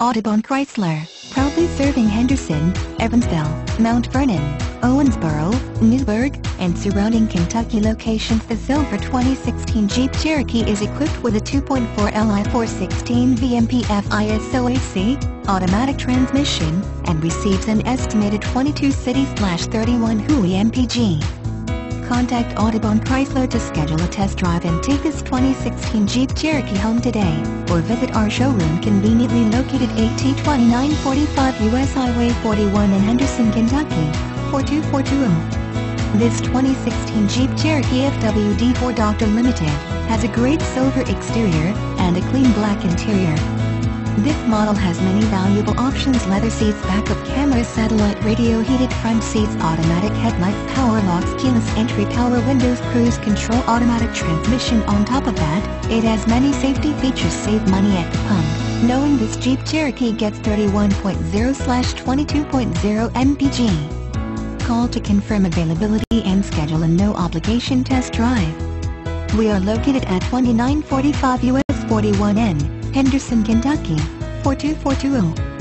Audubon Chrysler, proudly serving Henderson, Evansville, Mount Vernon, Owensboro, Newburgh, and surrounding Kentucky locations The silver 2016 Jeep Cherokee is equipped with a 2.4 Li 416 VMPF ISOAC, automatic transmission, and receives an estimated 22 city-31 Hui MPG. Contact Audubon Chrysler to schedule a test drive and take this 2016 Jeep Cherokee home today, or visit our showroom conveniently located AT 2945 US Highway 41 in Henderson, Kentucky, 42420. This 2016 Jeep Cherokee FWD 4Doctor Limited has a great silver exterior and a clean black interior. This model has many valuable options leather seats backup camera satellite radio heated front seats automatic headlights power locks keyless entry power windows cruise control automatic transmission on top of that, it has many safety features save money at the pump. Knowing this Jeep Cherokee gets 31.0 slash 22.0 mpg. Call to confirm availability and schedule a no obligation test drive. We are located at 2945 US 41N. Henderson, Kentucky, 42420.